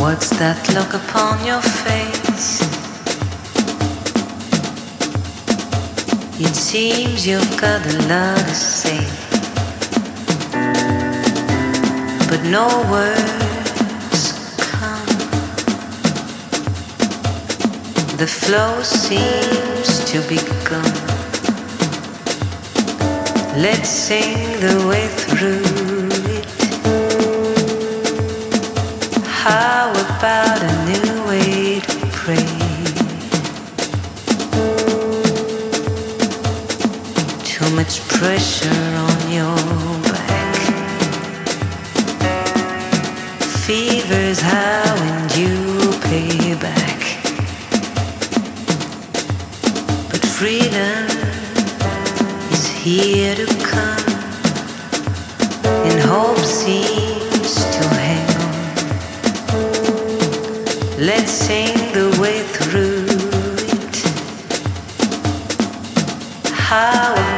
What's that look upon your face? It seems you've got a lot to say, but no words come. The flow seems to be gone. Let's sing the way through it. About a new way to pray? Too much pressure on your back. Fever's how and you pay back. But freedom is here to come, and hope seems Let's sing the way through it. How